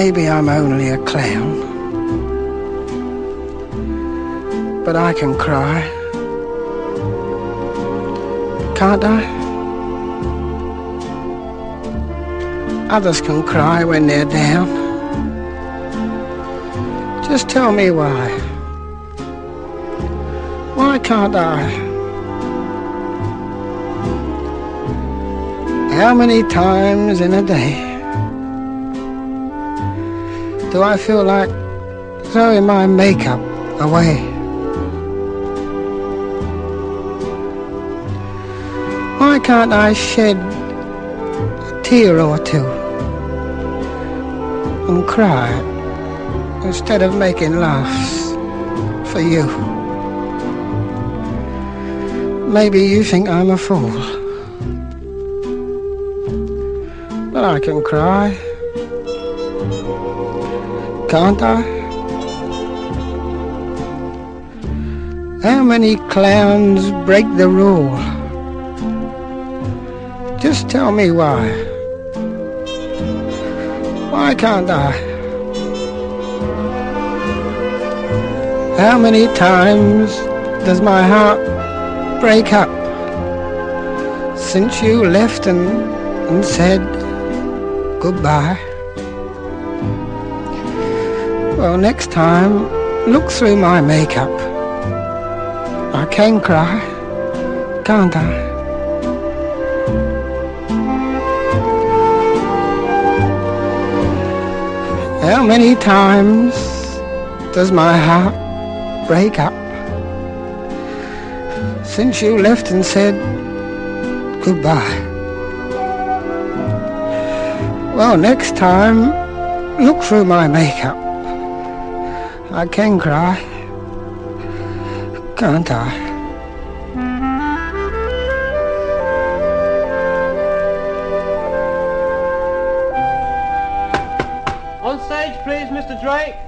Maybe I'm only a clown, but I can cry. Can't I? Others can cry when they're down. Just tell me why. Why can't I? How many times in a day do I feel like throwing my makeup away? Why can't I shed a tear or two and cry instead of making laughs for you? Maybe you think I'm a fool, but I can cry can't I? How many clowns break the rule? Just tell me why. Why can't I? How many times does my heart break up since you left and, and said goodbye? Well, next time, look through my makeup. I can cry, can't I? How many times does my heart break up since you left and said goodbye? Well, next time, look through my makeup. I can cry, can't I? On stage, please, Mr. Drake.